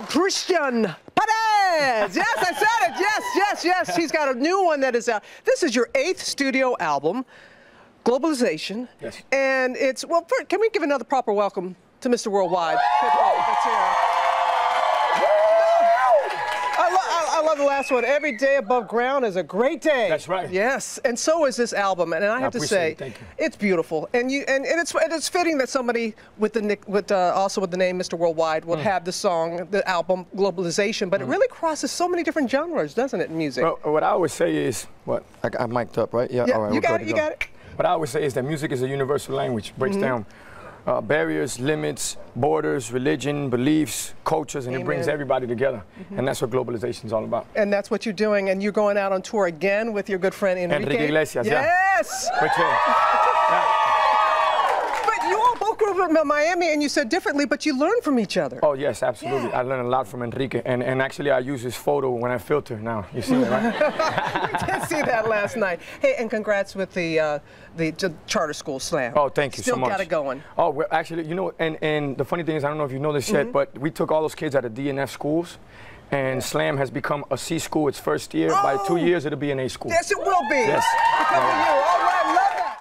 Christian Perez. Yes, I said it. Yes, yes, yes. He's got a new one that is out. This is your eighth studio album, Globalization. Yes. And it's, well, can we give another proper welcome to Mr. Worldwide? I, lo- I, I love the last one. Every day above ground is a great day. That's right. Yes, and so is this album, and I have to say, it. Thank you. it's beautiful, and you and, and it's and it's fitting that somebody with the nick with uh, also with the name Mr. Worldwide Mm. would have the song, the album Globalization, but it really crosses so many different genres, doesn't it? in Music. Well, what I always say is, what? I, I mic'd up, right? Yeah, yeah, all right. you got it. You go. got it. What I always say is that music is a universal language, breaks Mm-hmm. down uh, barriers, limits, borders, religion, beliefs, cultures, and it brings everybody together. And that's what globalization is all about. And that's what you're doing, and you're going out on tour again with your good friend Enrique. Enrique Iglesias, yeah. Yes. Which, But you all both grew up in Miami, and you said differently, but you learned from each other. oh, yes, absolutely. I learned a lot from Enrique. And, and actually, I use his photo when I filter now. You see it, right? See that last night. Hey, and congrats with the uh, the, charter school slam. Oh, thank you Still so much. Still got it going. Oh, well, actually, you know, and, and the funny thing is, I don't know if you know this Mm-hmm. yet, but we took all those kids out of DNF schools, and SLAM has become a C school its first year. By two years, it'll be an A school. Yes, it will be. Yes. Because of you. All right, love